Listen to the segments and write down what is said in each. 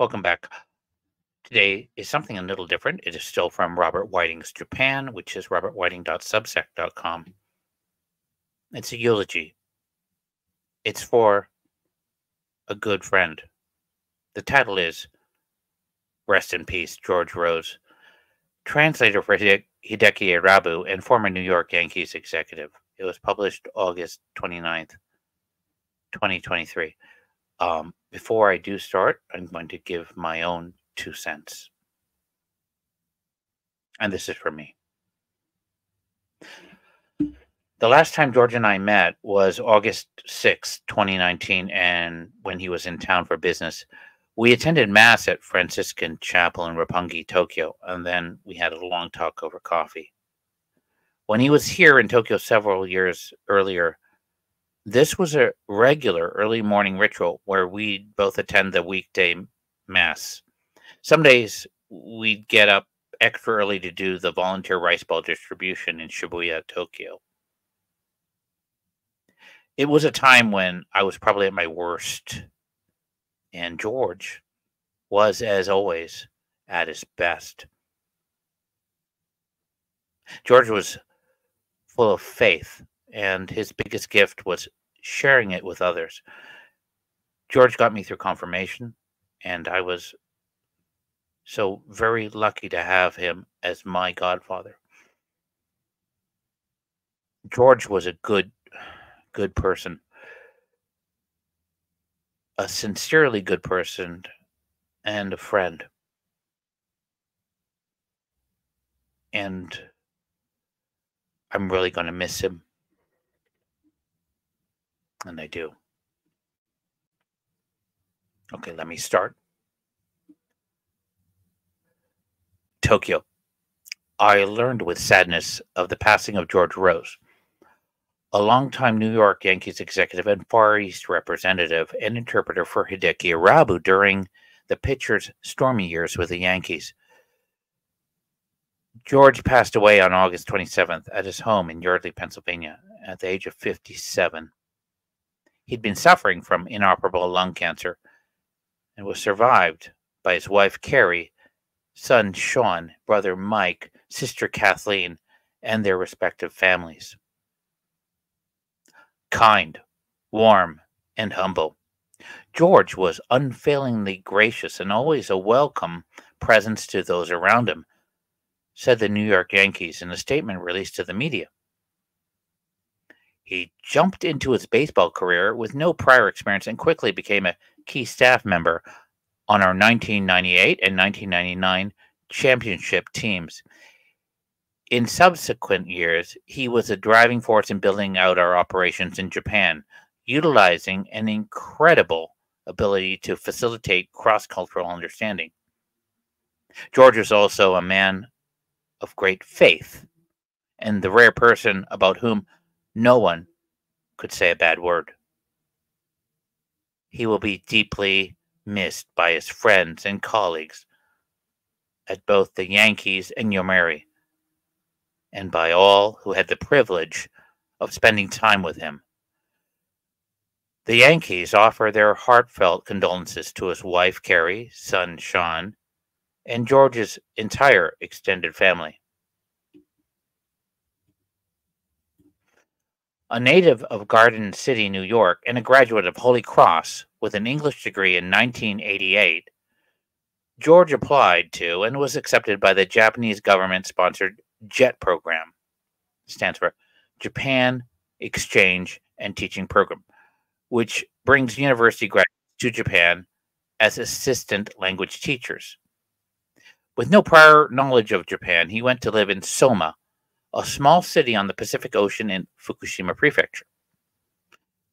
Welcome back. Today is something a little different. It is still from Robert Whiting's Japan, which is robertwhiting.substack.com. It's a eulogy. It's for a good friend. The title is Rest in Peace, George Rose. Translator for Hideki Irabu and former New York Yankees executive. It was published August 29th, 2023. Um, before I do start, I'm going to give my own two cents. And this is for me. The last time George and I met was August 6, 2019, and when he was in town for business. We attended Mass at Franciscan Chapel in Roppongi, Tokyo, and then we had a long talk over coffee. When he was here in Tokyo several years earlier, this was a regular early morning ritual where we'd both attend the weekday Mass. Some days we'd get up extra early to do the volunteer rice ball distribution in Shibuya, Tokyo. It was a time when I was probably at my worst, and George was, as always, at his best. George was full of faith, and his biggest gift was sharing it with others. George got me through confirmation, and I was so very lucky to have him as my godfather. George was a good, good person, a sincerely good person, and a friend. And I'm really going to miss him. And I do. Okay, let me start. Tokyo, I learned with sadness of the passing of George Rose, a longtime New York Yankees executive and Far East representative and interpreter for Hideki Irabu during the pitcher's stormy years with the Yankees. George passed away on August 27th at his home in Yardley, Pennsylvania, at the age of 57. He'd been suffering from inoperable lung cancer and was survived by his wife, Carrie, son Sean, brother Mike, sister Kathleen, and their respective families. Kind, warm, and humble. George was unfailingly gracious and always a welcome presence to those around him, said the New York Yankees in a statement released to the media. He jumped into his baseball career with no prior experience and quickly became a key staff member on our 1998 and 1999 championship teams. In subsequent years, he was a driving force in building out our operations in Japan, utilizing an incredible ability to facilitate cross cultural understanding. George was also a man of great faith and the rare person about whom no one could say a bad word. He will be deeply missed by his friends and colleagues at both the Yankees and Yomiuri, and by all who had the privilege of spending time with him. The Yankees offer their heartfelt condolences to his wife, Carrie, son, Sean, and George's entire extended family. A native of Garden City, New York, and a graduate of Holy Cross with an English degree in 1988, George applied to and was accepted by the Japanese government sponsored JET program, stands for Japan Exchange and Teaching Program, which brings university graduates to Japan as assistant language teachers. With no prior knowledge of Japan, he went to live in Soma, a small city on the Pacific Ocean in Fukushima Prefecture,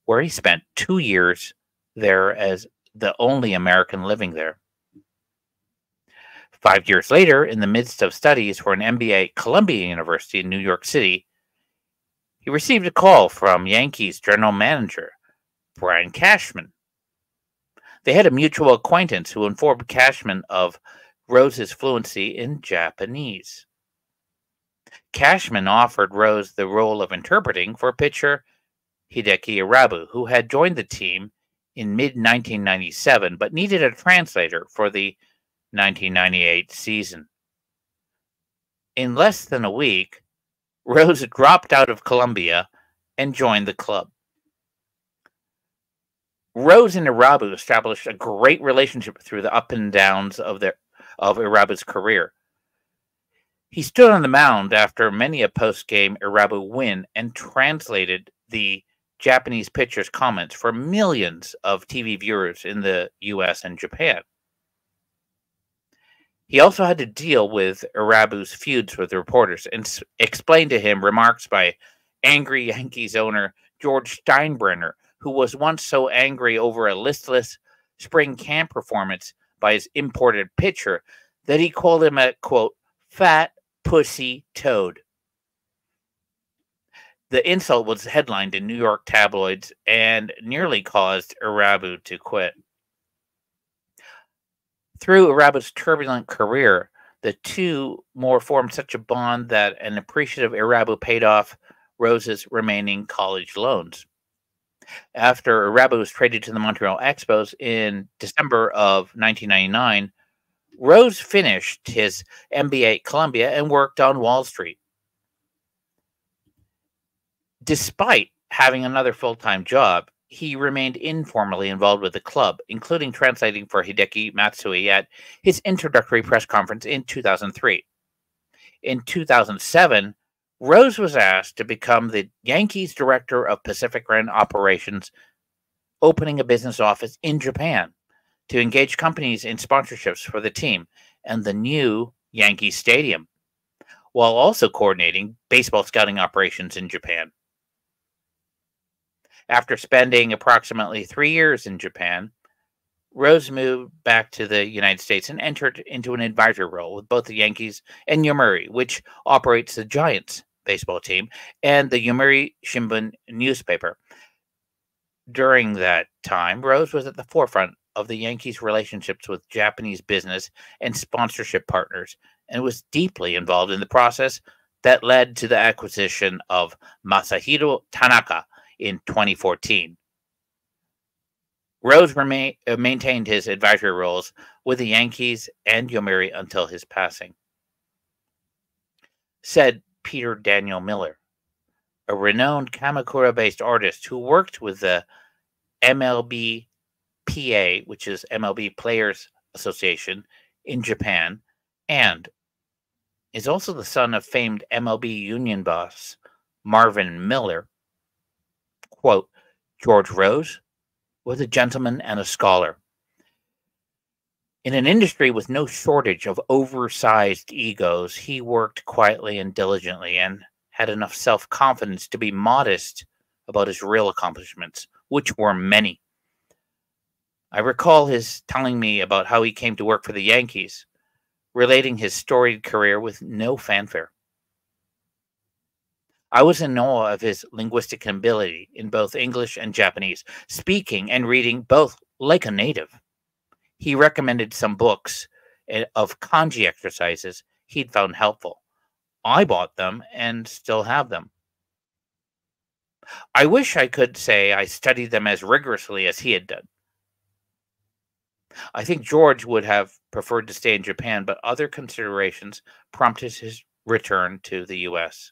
where he spent two years there as the only American living there. Five years later, in the midst of studies for an MBA at Columbia University in New York City, he received a call from Yankees general manager Brian Cashman. They had a mutual acquaintance who informed Cashman of Rose's fluency in Japanese. Cashman offered Rose the role of interpreting for pitcher Hideki Irabu, who had joined the team in mid 1997, but needed a translator for the 1998 season. In less than a week, Rose dropped out of Columbia and joined the club. Rose and Irabu established a great relationship through the up and downs of their of Irabu's career. He stood on the mound after many a post-game Irabu win and translated the Japanese pitcher's comments for millions of TV viewers in the US and Japan. He also had to deal with Irabu's feuds with reporters and explain to him remarks by angry Yankees owner George Steinbrenner, who was once so angry over a listless spring camp performance by his imported pitcher that he called him a quote fat pussy toad. The insult was headlined in New York tabloids and nearly caused Irabu to quit. Through Irabu's turbulent career, the two more formed such a bond that an appreciative Irabu paid off Rose's remaining college loans. After Irabu was traded to the Montreal Expos in December of 1999, Rose finished his MBA at Columbia and worked on Wall Street. Despite having another full time job, he remained informally involved with the club, including translating for Hideki Matsui at his introductory press conference in 2003. In 2007, Rose was asked to become the Yankees director of Pacific Rim operations, opening a business office in Japan to engage companies in sponsorships for the team and the new Yankee Stadium, while also coordinating baseball scouting operations in Japan. After spending approximately three years in Japan, Rose moved back to the United States and entered into an advisory role with both the Yankees and Yomiuri, which operates the Giants baseball team and the Yomiuri Shimbun newspaper. During that time, Rose was at the forefront of the Yankees' relationships with Japanese business and sponsorship partners and was deeply involved in the process that led to the acquisition of Masahiro Tanaka in 2014. Rose remain, uh, maintained his advisory roles with the Yankees and Yomiuri until his passing. Said Peter Daniel Miller, a renowned Kamakura based artist who worked with the MLB PA, which is MLB Players Association in Japan, and is also the son of famed MLB union boss Marvin Miller quote, George Rose was a gentleman and a scholar. In an industry with no shortage of oversized egos, he worked quietly and diligently and had enough self confidence to be modest about his real accomplishments, which were many. I recall his telling me about how he came to work for the Yankees, relating his storied career with no fanfare. I was in awe of his linguistic ability in both English and Japanese, speaking and reading both like a native. He recommended some books of kanji exercises he'd found helpful. I bought them and still have them. I wish I could say I studied them as rigorously as he had done. I think George would have preferred to stay in Japan, but other considerations prompted his return to the US.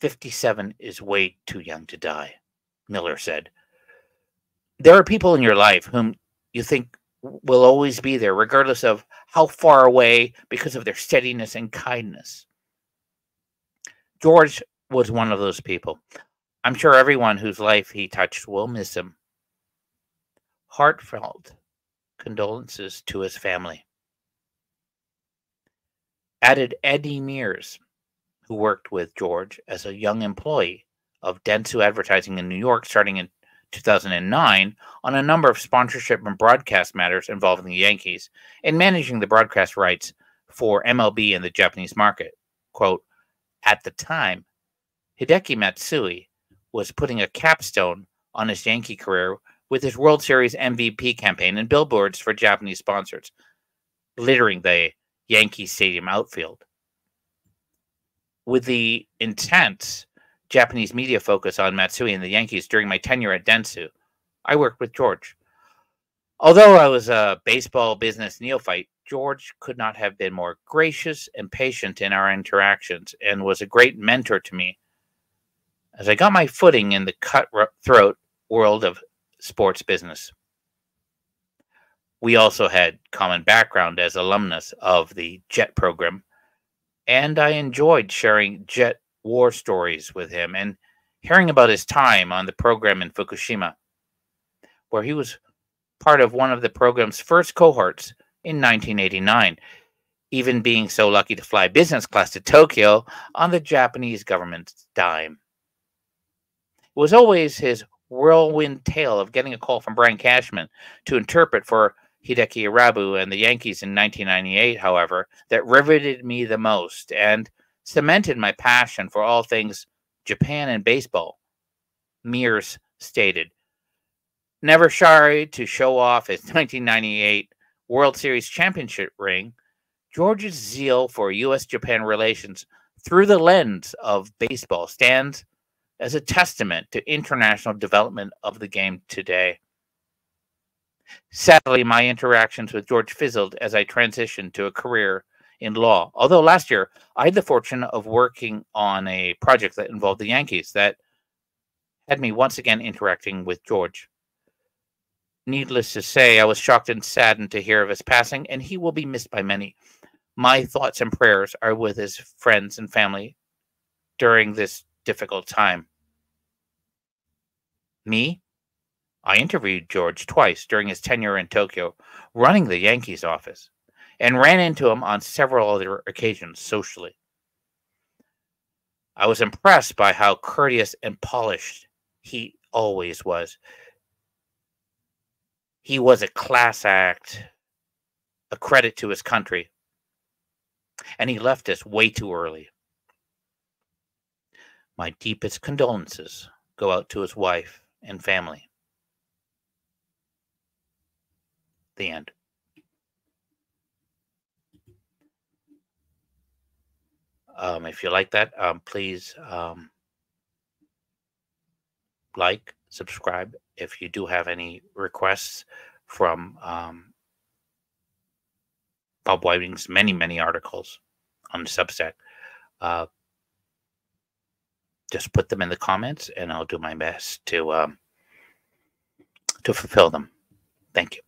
57 is way too young to die, Miller said. There are people in your life whom you think will always be there, regardless of how far away, because of their steadiness and kindness. George was one of those people. I'm sure everyone whose life he touched will miss him. Heartfelt condolences to his family. Added Eddie Mears, who worked with George as a young employee of Dentsu Advertising in New York starting in 2009 on a number of sponsorship and broadcast matters involving the Yankees and managing the broadcast rights for MLB in the Japanese market. Quote, at the time, Hideki Matsui was putting a capstone on his Yankee career with his World Series MVP campaign and billboards for Japanese sponsors, littering the Yankee Stadium outfield with the intent Japanese media focus on Matsui and the Yankees during my tenure at Dentsu, I worked with George. Although I was a baseball business neophyte, George could not have been more gracious and patient in our interactions and was a great mentor to me as I got my footing in the cutthroat world of sports business. We also had common background as alumnus of the JET program, and I enjoyed sharing JET war stories with him and hearing about his time on the program in Fukushima, where he was part of one of the program's first cohorts in 1989, even being so lucky to fly business class to Tokyo on the Japanese government's dime. It was always his whirlwind tale of getting a call from Brian Cashman to interpret for Hideki Irabu and the Yankees in 1998, however, that riveted me the most and cemented my passion for all things Japan and baseball. Mears stated, Never shy to show off his 1998 World Series championship ring, George's zeal for U.S. Japan relations through the lens of baseball stands as a testament to international development of the game today. Sadly, my interactions with George fizzled as I transitioned to a career in law. Although last year I had the fortune of working on a project that involved the Yankees that had me once again interacting with George. Needless to say, I was shocked and saddened to hear of his passing, and he will be missed by many. My thoughts and prayers are with his friends and family during this difficult time. Me? I interviewed George twice during his tenure in Tokyo, running the Yankees office, and ran into him on several other occasions socially. I was impressed by how courteous and polished he always was. He was a class act, a credit to his country, and he left us way too early. My deepest condolences go out to his wife and family. The end. Um, if you like that, um, please um, like, subscribe. If you do have any requests from um, Bob Whiting's many, many articles on Substack, uh, just put them in the comments and I'll do my best to um, to fulfill them. Thank you.